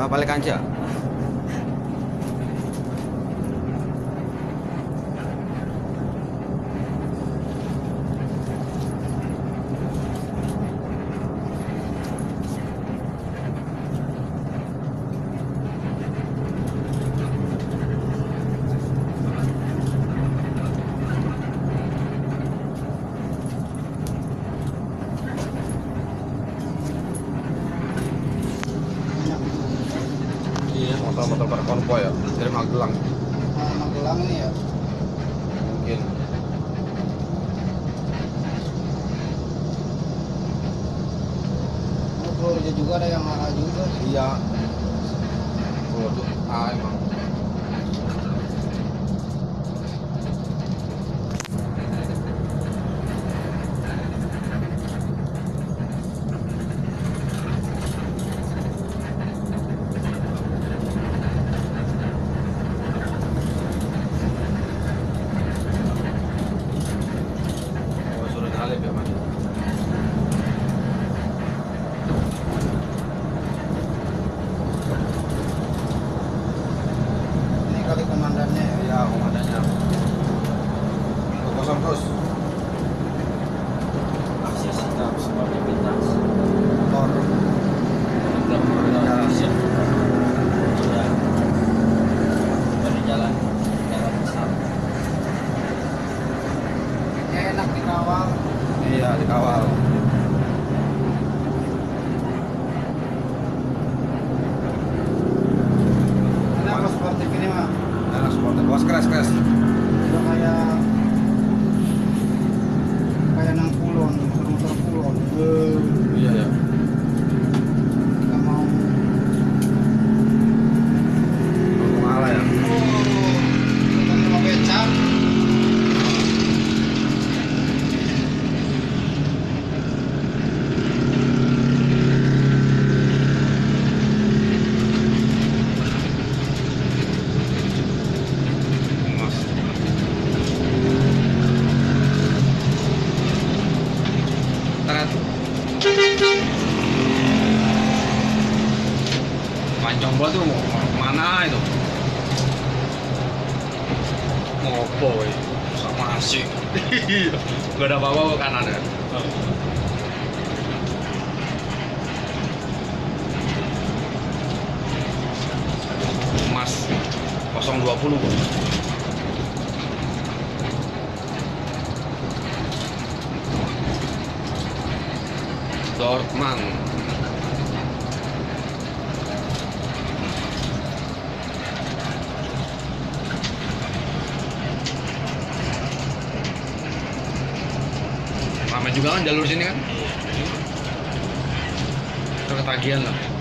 Ah, balik Iya. Motor-motor berkonvoy ya dari Magelang Magelang nih ya. mungkin. Oh, Purworejo juga ada yang AA juga. Iya. Waduh, ah emang. Kosong terus. Masih siap sebagai bintang Motor. Iya, dikawal. Apa sportif ini mah? Enak sportif. Bos. Udah kayak kayak Panjang banget tuh mau mau ke mana itu? Ngopo ya? Sama asik. Gak ada apa-apa ke kanan ya? Mas 020 Dortmund juga kan jalur sini kan? Terketagihan lah